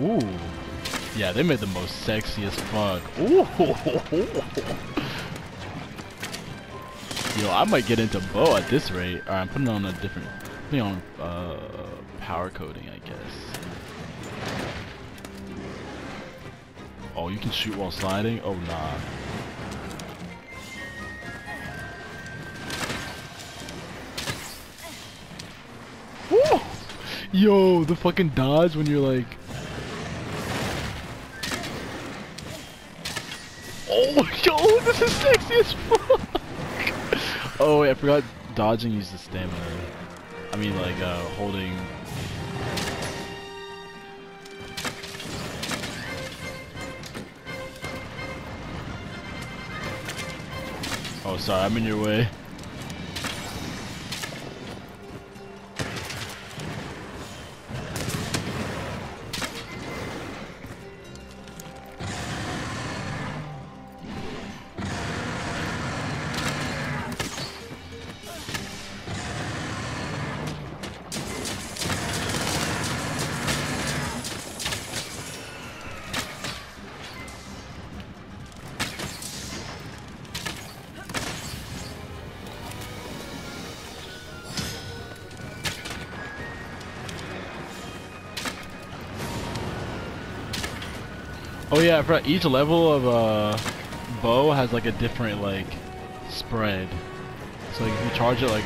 Ooh. Yeah, they made the most sexiest fuck. Ooh. Yo, I might get into bow at this rate. Alright, I'm putting on a different, putting on uh, power coating, I guess. Oh, you can shoot while sliding? Oh, nah. Yo, the fucking dodge when you're like... Oh, yo, this is sexy as fuck! oh, wait, I forgot dodging uses stamina. I mean, like, uh, holding... Oh, sorry, I'm in your way. Oh yeah, I forgot each level of uh, bow has like a different like spread. So like, if you charge it like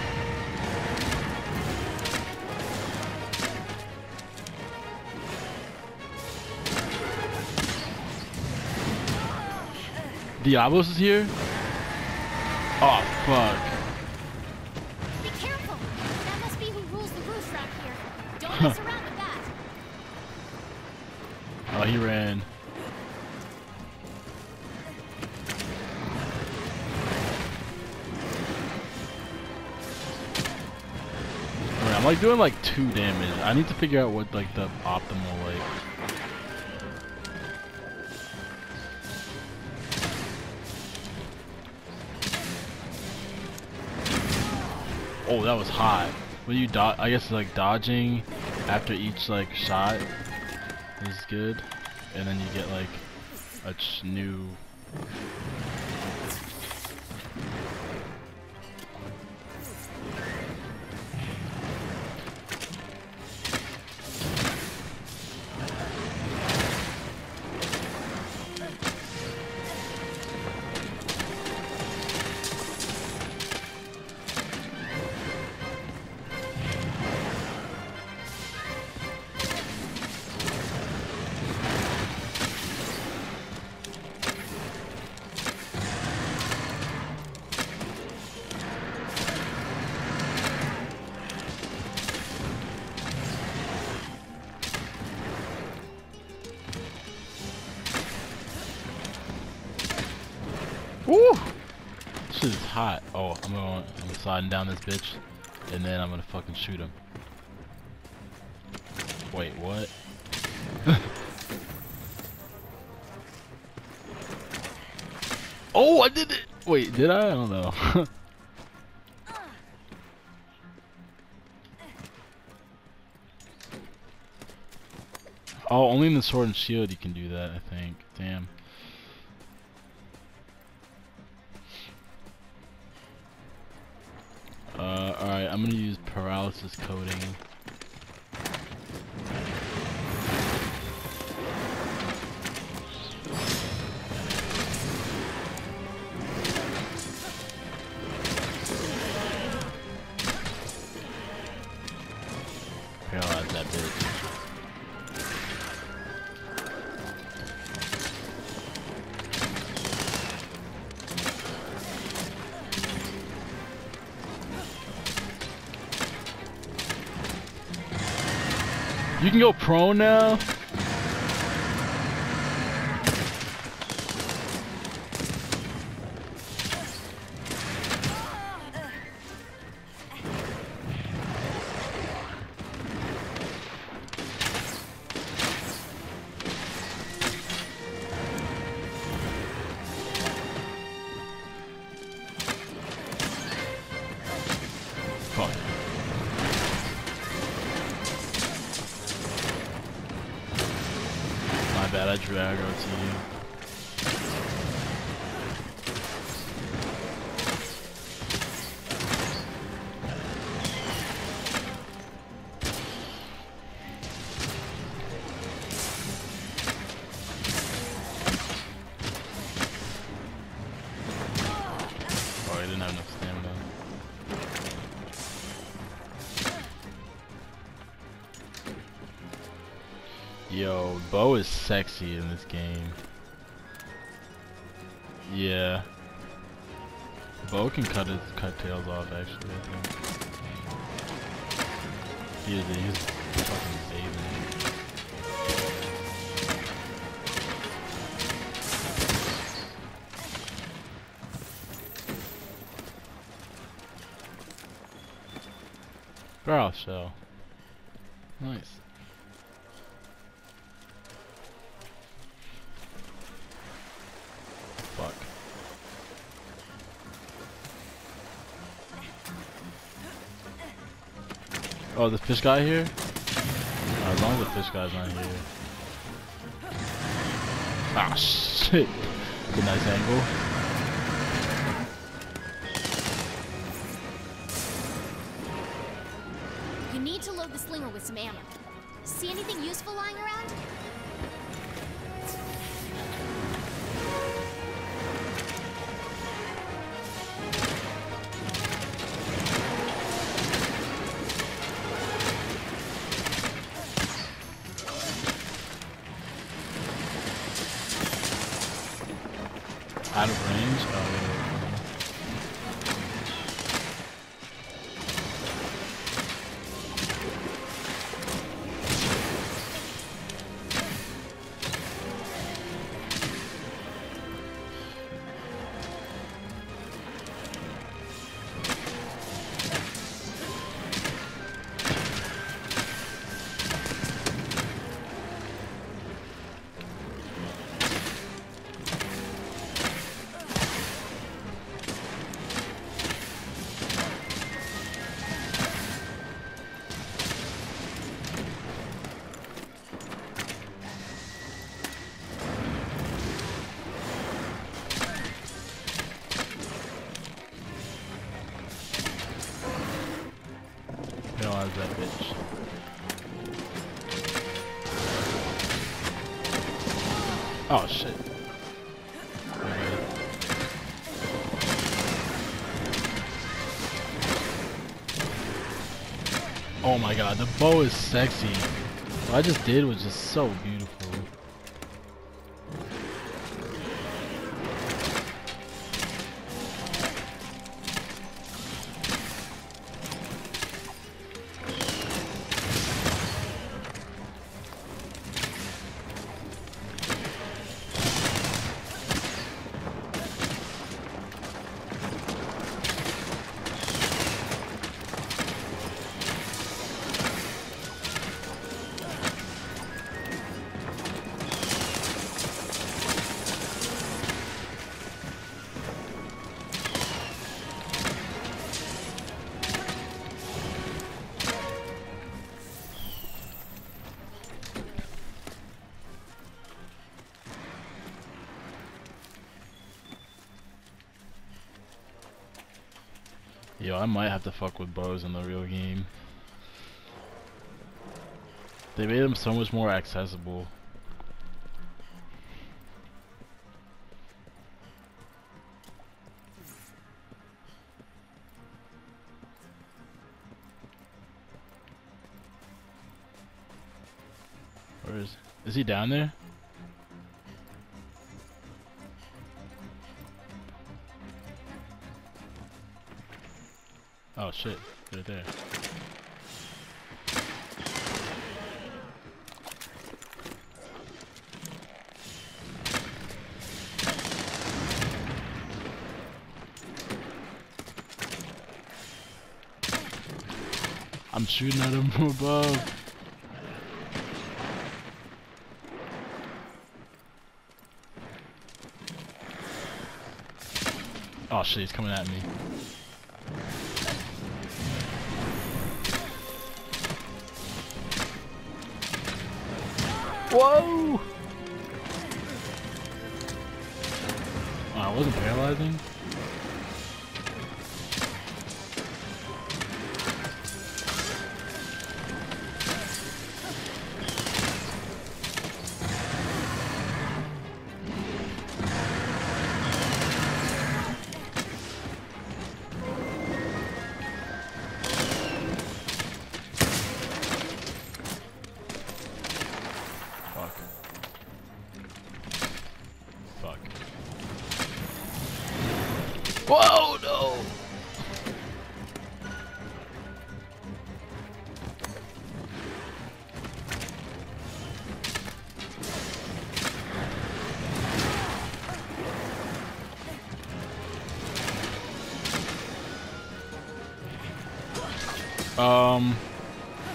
Diablos is here? Oh fuck. Be careful! That must be who rules the roost around here. Don't mess around with that. Oh he ran. Like doing like two damage. I need to figure out what like the optimal like Oh, that was hot. When you dodge, I guess like dodging after each like shot is good, and then you get like a new. Woo! This shit is hot. Oh, I'm going. I'm sliding down this bitch, and then I'm gonna fucking shoot him. Wait, what? oh, I did it! Wait, did I? I don't know. oh, only in the sword and shield you can do that, I think. Damn. Alright, I'm gonna use paralysis coating. You can go prone now? Drew aggro to is sexy in this game. Yeah. Bow can cut his cut tails off actually, I think. He is he's fucking bathing. Girl shell. Nice. Oh, the fish guy here? As long as the fish guy's not here. Ah, shit. Good nice angle. You need to load the slinger with some ammo. See anything useful lying around? Oh shit. Oh my god, the bow is sexy. What I just did was just so beautiful. Yo, I might have to fuck with bows in the real game. They made them so much more accessible. Where is is he down there? Oh shit, they're there. I'm shooting at him from above. Oh shit, he's coming at me. Whoa! Wow, wasn't paralyzing. Whoa, no! Um,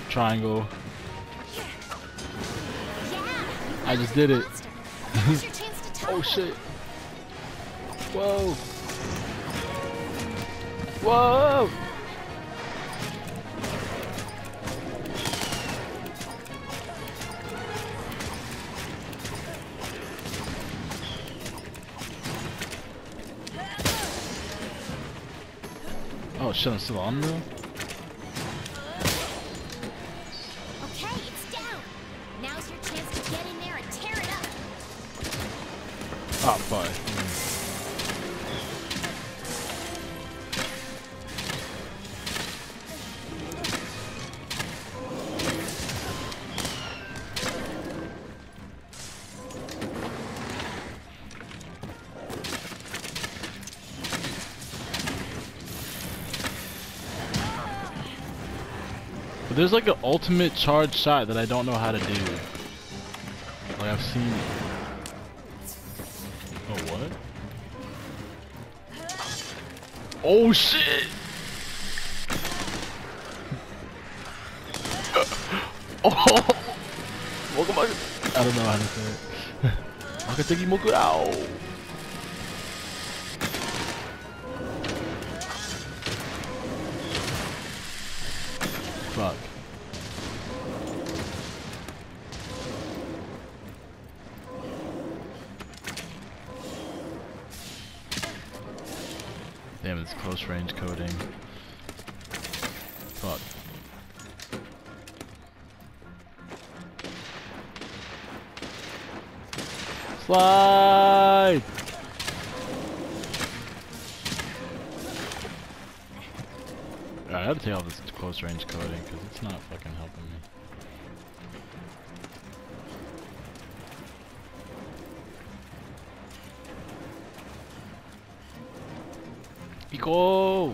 triangle. I just did it. Monster. Now's your chance to tell Oh shit. Whoa. Whoa. Oh shit, I'm still on though? Okay, it's down. There's like an ultimate charge shot that I don't know how to do. Like I've seen it. Oh what? Oh shit! oh! Moku moku. I don't know how to say it. Makateki moku ow! Fuck. Damn, it's close range coating. Fuck. Slide! Alright, I have to take all this close range coating because it's not fucking helping me. Eco! Oh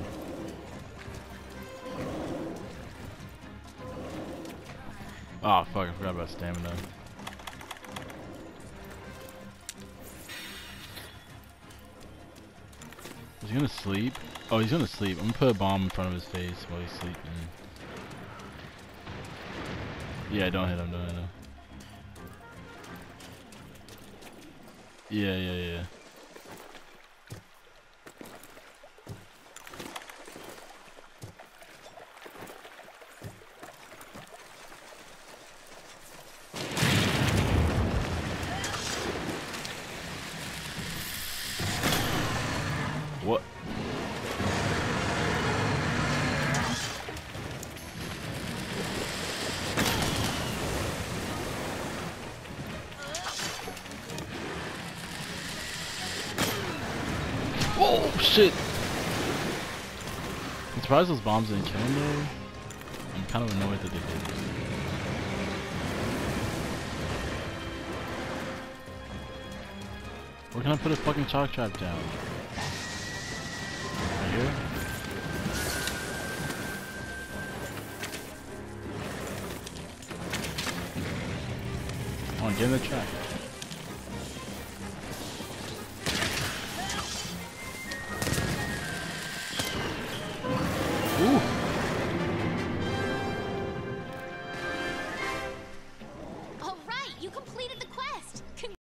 ah, fuck, I forgot about stamina. Is he gonna sleep? Oh, he's gonna sleep. I'm gonna put a bomb in front of his face while he's sleeping. Yeah, don't hit him, don't hit him. Yeah, yeah, yeah. Oh shit! I'm surprised those bombs didn't kill him though. I'm kind of annoyed that they did. Where can I put a fucking shock trap down? Right here? On, get the trap.